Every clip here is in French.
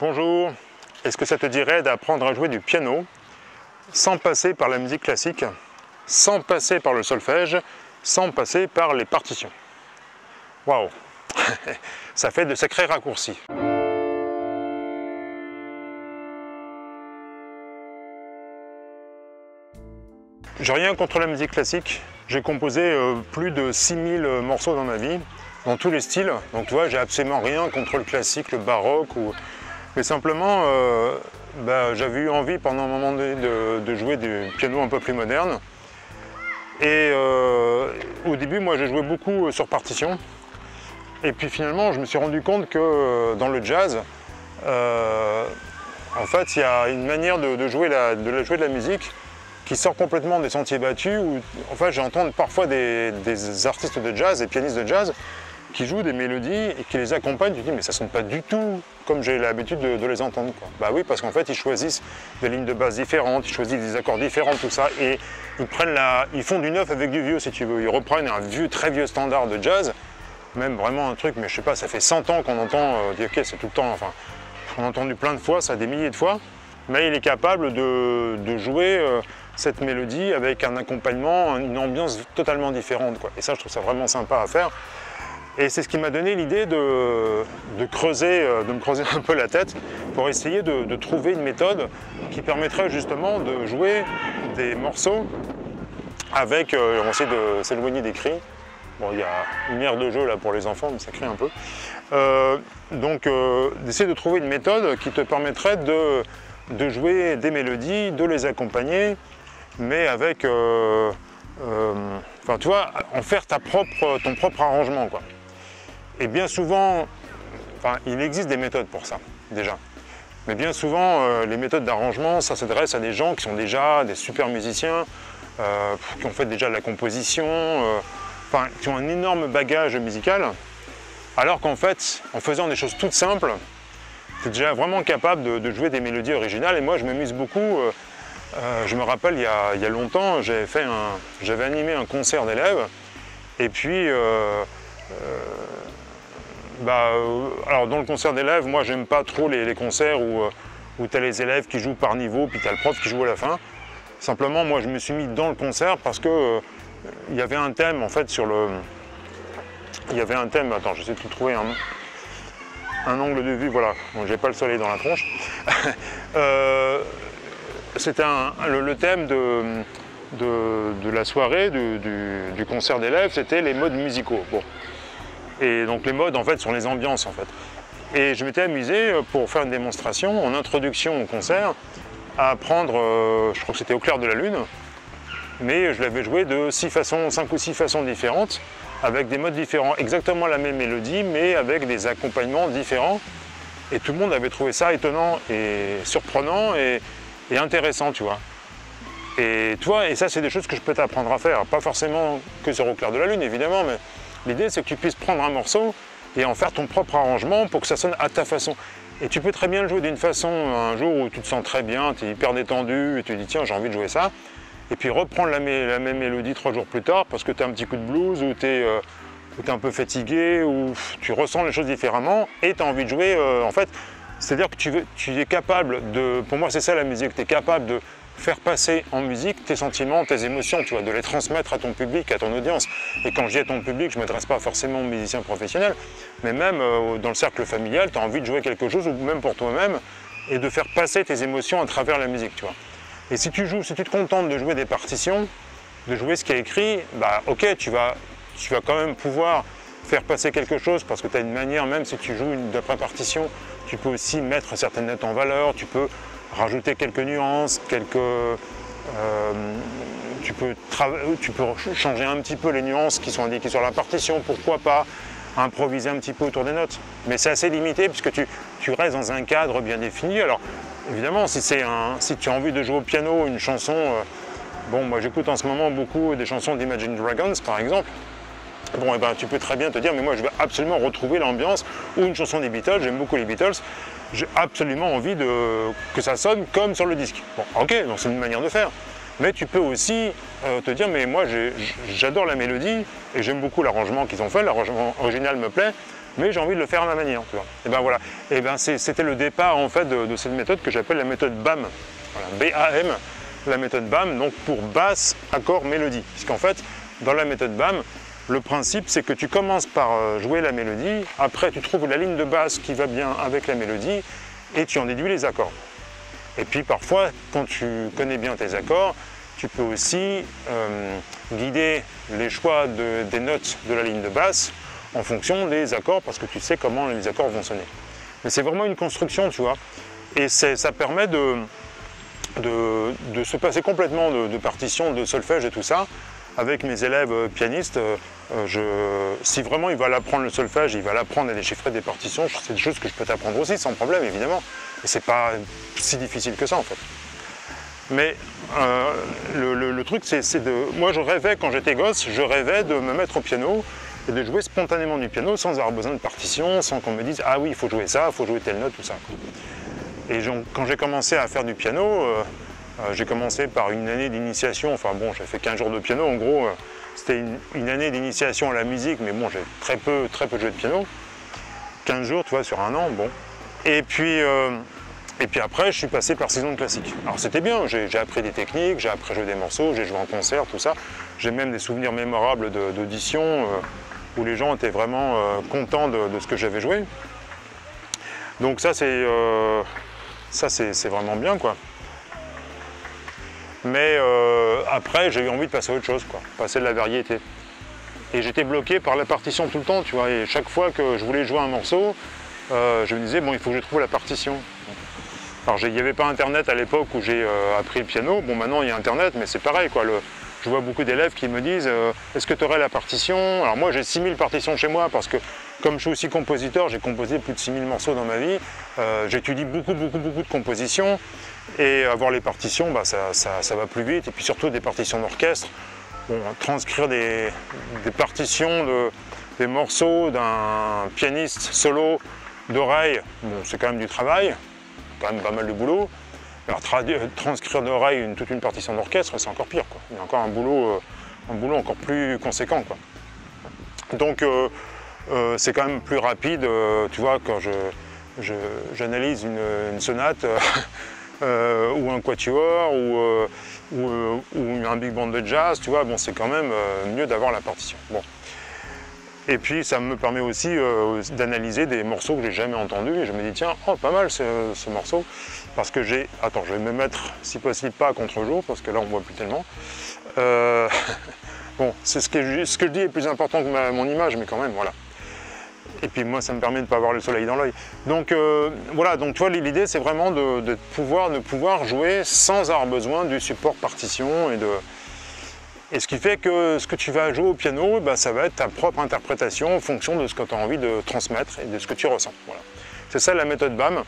Bonjour, est-ce que ça te dirait d'apprendre à jouer du piano sans passer par la musique classique, sans passer par le solfège, sans passer par les partitions? Waouh Ça fait de sacrés raccourcis. J'ai rien contre la musique classique. J'ai composé euh, plus de 6000 morceaux dans ma vie, dans tous les styles. Donc tu vois, j'ai absolument rien contre le classique, le baroque. Ou... Mais simplement, euh, bah, j'avais eu envie pendant un moment de, jouer du piano un peu plus moderne. Et euh, au début, moi, j'ai joué beaucoup sur partition. Et puis finalement, je me suis rendu compte que dans le jazz, en fait, il y a une manière de, jouer de la musique qui sort complètement des sentiers battus. Où, enfin, j'entends parfois des, artistes de jazz, des pianistes de jazz, qui jouent des mélodies et qui les accompagnent. Tu te dis, mais ça sonne pas du tout comme j'ai l'habitude de, les entendre. Bah oui, parce qu'en fait, ils choisissent des lignes de basse différentes, ils choisissent des accords différents, tout ça, et ils prennent la, ils font du neuf avec du vieux, si tu veux. Ils reprennent un vieux, très vieux standard de jazz, même vraiment un truc, mais je sais pas, ça fait 100 ans qu'on entend euh, ok, c'est tout le temps, enfin, on a entendu plein de fois, ça des milliers de fois, mais il est capable de, jouer. Euh, cette mélodie avec un accompagnement, une ambiance totalement différente. Quoi. Et ça, je trouve ça vraiment sympa à faire. Et c'est ce qui m'a donné l'idée de, creuser, euh, de me creuser un peu la tête pour essayer de, trouver une méthode qui permettrait justement de jouer des morceaux avec, euh, on essaie de s'éloigner des cris. Bon, il y a une aire de jeu là pour les enfants, mais ça crie un peu. Euh, donc, d'essayer de trouver une méthode qui te permettrait de, de jouer des mélodies, de les accompagner mais avec, euh, euh, enfin tu vois, en faire ta propre, ton propre arrangement quoi. Et bien souvent, enfin il existe des méthodes pour ça déjà. Mais bien souvent, euh, les méthodes d'arrangement, ça s'adresse à des gens qui sont déjà des super musiciens, qui ont fait déjà de la composition, enfin qui ont un énorme bagage musical. Alors qu'en fait, en faisant des choses toutes simples, tu es déjà vraiment capable de, jouer des mélodies originales. Et moi, je m'amuse beaucoup euh, je me rappelle, il y a, longtemps, j'avais animé un concert d'élèves. Et puis, euh, euh, bah, alors dans le concert d'élèves, moi, j'aime pas trop les, concerts où, où tu as les élèves qui jouent par niveau, puis tu as le prof qui joue à la fin. Simplement, moi, je me suis mis dans le concert parce que il y avait un thème, en fait, sur le... Il y avait un thème, attends, j'essaie de trouver un, angle de vue, voilà, bon, j'ai pas le soleil dans la tronche. C'était le, thème de, la soirée, du, concert d'élèves, c'était les modes musicaux. Bon. Et donc les modes, en fait, sont les ambiances, en fait. Et je m'étais amusé, euh, pour faire une démonstration, en introduction au concert, à apprendre, euh, je crois que c'était au clair de la lune, mais je l'avais joué de six façons, cinq ou six façons différentes, avec des modes différents, exactement la même mélodie, mais avec des accompagnements différents. Et tout le monde avait trouvé ça étonnant et surprenant. Et, et intéressant, tu vois. Et toi, et ça, c'est des choses que je peux t'apprendre à faire. Pas forcément que sur au clair de la lune, évidemment, mais l'idée, c'est que tu puisses prendre un morceau et en faire ton propre arrangement pour que ça sonne à ta façon. Et tu peux très bien le jouer d'une façon un jour où tu te sens très bien, tu es hyper détendu et tu dis tiens, j'ai envie de jouer ça. Et puis reprendre la, même mélodie trois jours plus tard parce que tu as un petit coup de blues ou tu es, euh, un peu fatigué ou tu ressens les choses différemment et tu as envie de jouer. Euh, en fait, c'est-à-dire que tu, tu, es capable de, pour moi c'est ça la musique, tu es capable de faire passer en musique tes sentiments, tes émotions, tu vois, de les transmettre à ton public, à ton audience. Et quand je dis à ton public, je ne m'adresse pas forcément aux musiciens professionnels, mais même euh, dans le cercle familial, tu as envie de jouer quelque chose, ou même pour toi-même, et de faire passer tes émotions à travers la musique, tu vois. Et si tu joues, si tu te contentes de jouer des partitions, de jouer ce qui est écrit, bah ok, tu vas, tu vas quand même pouvoir faire passer quelque chose parce que tu as une manière, même si tu joues d'après partition, tu peux aussi mettre certaines notes en valeur, tu peux rajouter quelques nuances, quelques, euh, tu, peux changer un petit peu les nuances qui sont indiquées sur la partition, pourquoi pas improviser un petit peu autour des notes. Mais c'est assez limité puisque tu, tu, restes dans un cadre bien défini. Alors évidemment, si, un, si tu as envie de jouer au piano une chanson, euh, bon moi j'écoute en ce moment beaucoup des chansons d'Imagine Dragons par exemple, Bon, et eh ben, tu peux très bien te dire, mais moi je veux absolument retrouver l'ambiance ou une chanson des Beatles, j'aime beaucoup les Beatles, j'ai absolument envie de, que ça sonne comme sur le disque. Bon, ok, donc c'est une manière de faire. Mais tu peux aussi euh, te dire, mais moi j'adore la mélodie et j'aime beaucoup l'arrangement qu'ils ont fait, l'arrangement original me plaît, mais j'ai envie de le faire à ma manière. Et ben voilà. Et ben c'était le départ en fait de, cette méthode que j'appelle la méthode BAM. B-A-M, la méthode BAM, donc pour basse, accord, mélodie. Puisqu'en fait, dans la méthode BAM, le principe c'est que tu commences par euh, jouer la mélodie, après tu trouves la ligne de basse qui va bien avec la mélodie et tu en déduis les accords. Et puis parfois, quand tu connais bien tes accords, tu peux aussi euh, guider les choix des notes de la ligne de basse en fonction des accords parce que tu sais comment les accords vont sonner. Mais c'est vraiment une construction, tu vois. Et ça permet de, de, se passer complètement de, partitions, de solfège et tout ça. Avec mes élèves euh, pianistes, euh, si vraiment il va l'apprendre le solfège, il va l'apprendre à déchiffrer des partitions, c'est des choses que je peux t'apprendre aussi sans problème évidemment. Et c'est pas si difficile que ça en fait. Mais euh, le, truc, c'est de. Moi, je rêvais, quand j'étais gosse, je rêvais de me mettre au piano et de jouer spontanément du piano sans avoir besoin de partition, sans qu'on me dise Ah oui, il faut jouer ça, il faut jouer telle note, tout ça. Et quand j'ai commencé à faire du piano, euh, euh, j'ai commencé par une année d'initiation. Enfin bon, j'ai fait 15 jours de piano. En gros, c'était une, année d'initiation à la musique, mais bon, j'ai très peu, très peu joué de piano. 15 jours, tu vois, sur un an, bon. Et puis. Et puis après, je suis passé par saison de classique. Alors c'était bien, j'ai appris des techniques, j'ai appris à jouer des morceaux, j'ai joué en concert, tout ça. J'ai même des souvenirs mémorables d'audition euh, où les gens étaient vraiment euh, contents de, ce que j'avais joué. Donc euh, ça c'est vraiment bien, quoi. Mais après, j'ai eu envie de passer à autre chose, quoi, passer de la variété. Et j'étais bloqué par la partition tout le temps, tu vois. Et chaque fois que je voulais jouer un morceau, je me disais, bon, il faut que je trouve la partition. Alors il n'y avait pas internet à l'époque où j'ai euh, appris le piano. Bon maintenant il y a internet mais c'est pareil quoi. je vois beaucoup d'élèves qui me disent euh, est-ce que tu aurais la partition? Alors moi j'ai 6000 partitions chez moi parce que comme je suis aussi compositeur, j'ai composé plus de 6000 morceaux dans ma vie. Euh, j'étudie beaucoup beaucoup beaucoup de compositions et avoir les partitions bah, ça, va plus vite et puis surtout des partitions d'orchestre. transcrire des, partitions de, des morceaux d'un pianiste solo d'oreille, c'est quand même du travail quand même pas mal de boulot. Alors transcrire d'oreille toute une partition d'orchestre, c'est encore pire. Il y a encore un boulot, euh, un boulot encore plus conséquent. Quoi. Donc euh, euh, c'est quand même plus rapide, tu vois, quand j'analyse je, une, sonate ou un quatuor ou, ou, un big band de jazz, tu vois, bon, c'est quand même mieux d'avoir la partition. Bon. Et puis ça me permet aussi euh, d'analyser des morceaux que j'ai jamais entendus et je me dis tiens, oh pas mal ce, morceau parce que j'ai, attends je vais me mettre si possible pas à contre-jour parce que là on voit plus tellement. Euh, bon, c'est ce, que je, ce que je dis est plus important que mon image mais quand même voilà. Et puis moi ça me permet de ne pas avoir le soleil dans l'œil. Donc euh, voilà, donc tu vois l'idée c'est vraiment de, pouvoir, de pouvoir jouer sans avoir besoin du support partition et de, et ce qui fait que ce que tu vas jouer au piano, bah, ça va être ta propre interprétation en fonction de ce que tu as envie de transmettre et de ce que tu ressens. C'est ça la méthode BAM.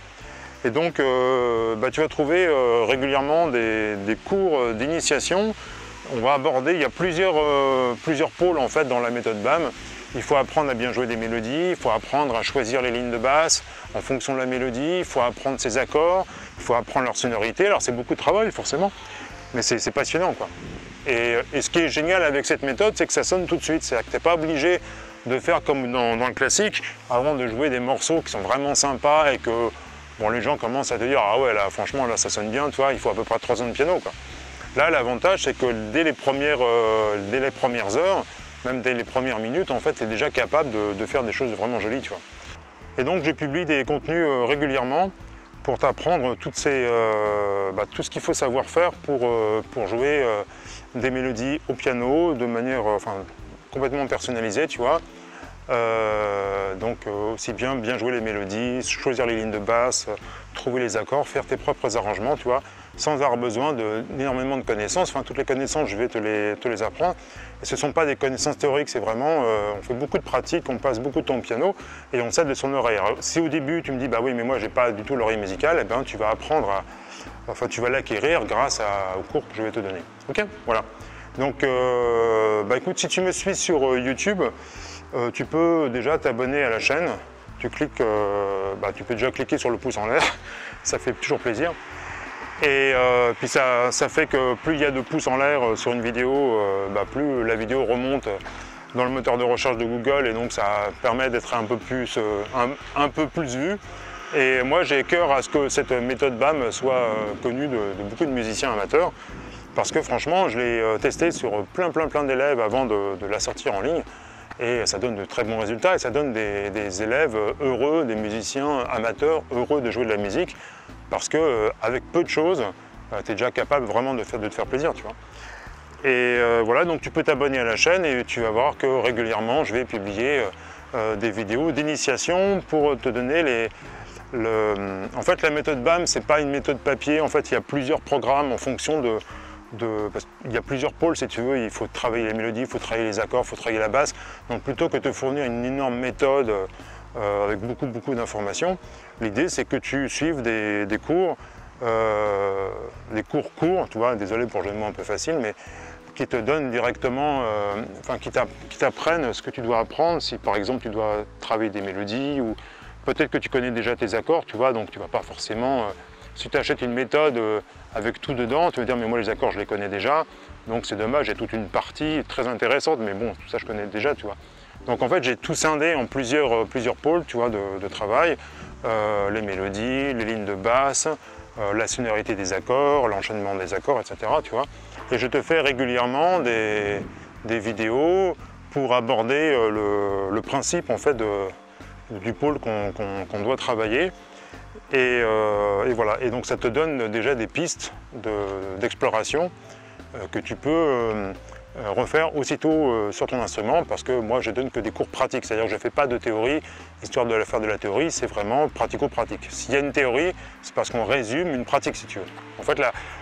Et donc euh, bah, tu vas trouver euh, régulièrement des, cours d'initiation. On va aborder, il y a plusieurs, plusieurs pôles en fait dans la méthode BAM. Il faut apprendre à bien jouer des mélodies, il faut apprendre à choisir les lignes de basse en fonction de la mélodie, il faut apprendre ses accords, il faut apprendre leur sonorité. Alors c'est beaucoup de travail forcément, mais c'est passionnant quoi. Et, ce qui est génial avec cette méthode, c'est que ça sonne tout de suite. C'est-à-dire que tu n'es pas obligé de faire comme dans, le classique, avant de jouer des morceaux qui sont vraiment sympas et que bon, les gens commencent à te dire Ah ouais, là, franchement, là, ça sonne bien, tu vois, il faut à peu près 3 ans de piano. Là, l'avantage, c'est que dès les, premières, euh, dès les premières heures, même dès les premières minutes, en fait, tu es déjà capable de, faire des choses vraiment jolies, tu vois. Et donc, j'ai publié des contenus euh, régulièrement pour t'apprendre euh, bah, tout ce qu'il faut savoir faire pour, pour jouer des mélodies au piano de manière euh, enfin, complètement personnalisée, tu vois. Euh, donc euh, aussi bien bien jouer les mélodies, choisir les lignes de basse, trouver les accords, faire tes propres arrangements, tu vois, sans avoir besoin d'énormément de, connaissances. Enfin, toutes les connaissances, je vais te les, apprendre. Et ce ne sont pas des connaissances théoriques, c'est vraiment, on fait beaucoup de pratiques, on passe beaucoup de temps au piano et on s'aide de son oreille. si au début tu me dis, bah oui, mais moi j'ai pas du tout l'oreille musicale, eh ben, tu vas apprendre à, enfin tu vas l'acquérir grâce au cours que je vais te donner. Ok? Voilà. Donc, euh, bah écoute, si tu me suis sur euh, YouTube, euh, tu peux déjà t'abonner à la chaîne. Tu cliques, bah, tu peux déjà cliquer sur le pouce en l'air, ça fait toujours plaisir. Et puis ça, fait que plus il y a de pouces en l'air sur une vidéo, bah, plus la vidéo remonte dans le moteur de recherche de Google et donc ça permet d'être un, peu plus, un, peu plus vu. Et moi j'ai cœur à ce que cette méthode BAM soit connue de, beaucoup de musiciens amateurs parce que franchement je l'ai testé sur plein plein plein d'élèves avant de, la sortir en ligne et ça donne de très bons résultats et ça donne des, élèves heureux, des musiciens amateurs heureux de jouer de la musique parce que euh, avec peu de choses, euh, tu es déjà capable vraiment de, te faire plaisir. Tu vois. Et euh, voilà, donc tu peux t'abonner à la chaîne et tu vas voir que régulièrement je vais publier des vidéos d'initiation pour te donner les, En fait, la méthode BAM, c'est pas une méthode papier. En fait, il y a plusieurs programmes en fonction de, il y a plusieurs pôles si tu veux, il faut travailler les mélodies, il faut travailler les accords, il faut travailler la basse. Donc plutôt que de fournir une énorme méthode euh, avec beaucoup beaucoup d'informations, l'idée c'est que tu suives des, cours, euh, des cours courts, tu vois, désolé pour le jeu un peu facile, mais qui te donnent directement, euh, enfin qui t'apprennent ce que tu dois apprendre, si par exemple tu dois travailler des mélodies ou peut-être que tu connais déjà tes accords, tu vois, donc tu vas pas forcément si tu achètes une méthode avec tout dedans, tu vas dire mais moi les accords je les connais déjà, donc c'est dommage, j'ai toute une partie très intéressante, mais bon, tout ça je connais déjà, tu vois. Donc en fait j'ai tout scindé en plusieurs, euh, plusieurs pôles tu vois, de, travail, euh, les mélodies, les lignes de basse, la sonorité des accords, l'enchaînement des accords, etc. Tu vois. Et je te fais régulièrement des, vidéos pour aborder le, principe en fait du pôle qu'on doit travailler. Euh, et, voilà, et donc ça te donne déjà des pistes d'exploration euh, que tu peux euh, refaire aussitôt sur ton instrument parce que moi je donne que des cours pratiques, c'est-à-dire je ne fais pas de théorie, histoire de faire de la théorie, c'est vraiment pratico-pratique. S'il y a une théorie, c'est parce qu'on résume une pratique si tu veux. En fait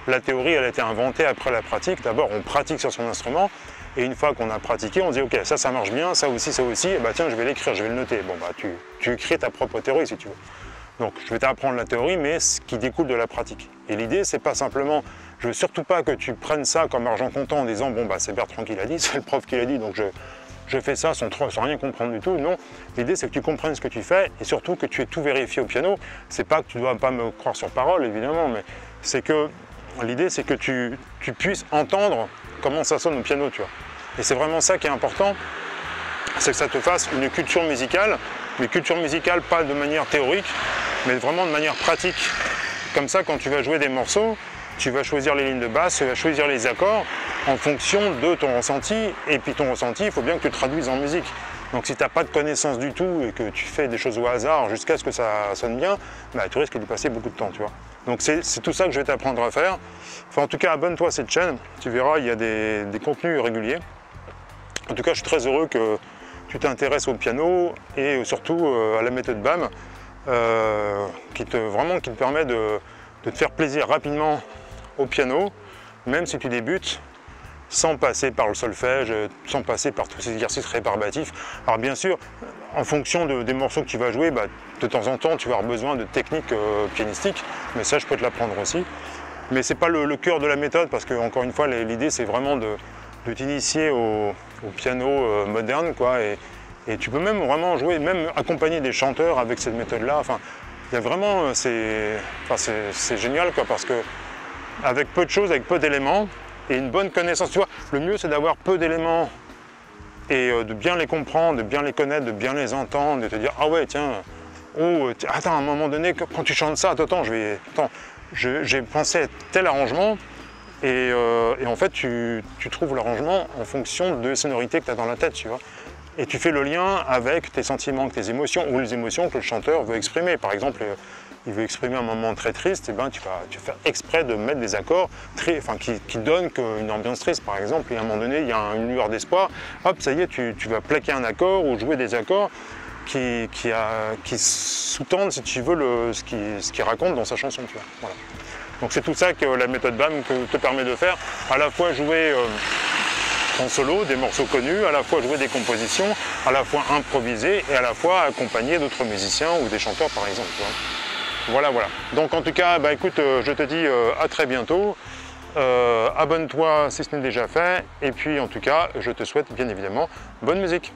la, théorie elle a été inventée après la pratique, d'abord on pratique sur son instrument et une fois qu'on a pratiqué, on dit ok ça ça marche bien, ça aussi, ça aussi, et bah tiens je vais l'écrire, je vais le noter. Bon bah tu, tu écris ta propre théorie si tu veux. Donc je vais t'apprendre la théorie, mais ce qui découle de la pratique. Et l'idée, c'est pas simplement, je veux surtout pas que tu prennes ça comme argent comptant en disant bon bah c'est Bertrand qui l'a dit, c'est le prof qui l'a dit, donc je, fais ça sans, sans, rien comprendre du tout. Non, l'idée c'est que tu comprennes ce que tu fais et surtout que tu aies tout vérifié au piano. C'est pas que tu dois pas me croire sur parole évidemment, mais c'est que l'idée c'est que tu, tu puisses entendre comment ça sonne au piano, tu vois. Et c'est vraiment ça qui est important, c'est que ça te fasse une culture musicale mais culture musicale pas de manière théorique, mais vraiment de manière pratique. Comme ça, quand tu vas jouer des morceaux, tu vas choisir les lignes de basse, tu vas choisir les accords en fonction de ton ressenti. Et puis ton ressenti, il faut bien que tu le traduises en musique. Donc si tu n'as pas de connaissances du tout et que tu fais des choses au hasard jusqu'à ce que ça sonne bien, bah, tu risques d'y passer beaucoup de temps, tu vois. Donc c'est tout ça que je vais t'apprendre à faire. En tout cas, abonne-toi à cette chaîne. Tu verras, il y a des contenus réguliers. En tout cas, je suis très heureux que tu t'intéresses au piano et surtout euh, à la méthode BAM euh, qui te, vraiment qui te permet de, te faire plaisir rapidement au piano, même si tu débutes sans passer par le solfège, sans passer par tous ces exercices rébarbatifs. Alors bien sûr, en fonction des morceaux que tu vas jouer, bah, de temps en temps tu vas avoir besoin de techniques euh, pianistiques, mais ça je peux te l'apprendre aussi. Mais ce n'est pas le, cœur de la méthode parce que encore une fois l'idée c'est vraiment de, t'initier au, piano euh, moderne, quoi. Et, tu peux même vraiment jouer, même accompagner des chanteurs avec cette méthode-là. Enfin, il y a vraiment, euh, c'est génial, quoi, parce que avec peu de choses, avec peu d'éléments et une bonne connaissance, tu vois, le mieux c'est d'avoir peu d'éléments et euh, de bien les comprendre, de bien les connaître, de bien les entendre, de te dire ah ouais tiens, oh attends à un moment donné quand tu chantes ça, attends, je attends, j'ai pensé à tel arrangement, euh, et, en fait, tu, trouves l'arrangement en fonction de sonorités que tu as dans la tête, tu vois. Et tu fais le lien avec tes sentiments, tes émotions, ou les émotions que le chanteur veut exprimer. Par exemple, euh, il veut exprimer un moment très triste, et ben tu vas, tu faire exprès de mettre des accords très, enfin, qui, donnent une ambiance triste, par exemple. Et à un moment donné, il y a une lueur d'espoir. Hop, ça y est, tu, vas plaquer un accord ou jouer des accords qui, qui, sous-tendent, si tu veux, ce qu'il raconte dans sa chanson. Vois. Donc c'est tout ça que la méthode BAM te permet de faire, à la fois jouer euh, en solo des morceaux connus, à la fois jouer des compositions, à la fois improviser et à la fois accompagner d'autres musiciens ou des chanteurs par exemple. Voilà, voilà. Donc en tout cas, bah, écoute, euh, je te dis euh, à très bientôt. Abonne-toi si ce n'est déjà fait. Et puis en tout cas, je te souhaite bien évidemment bonne musique.